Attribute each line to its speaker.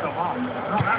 Speaker 1: so long.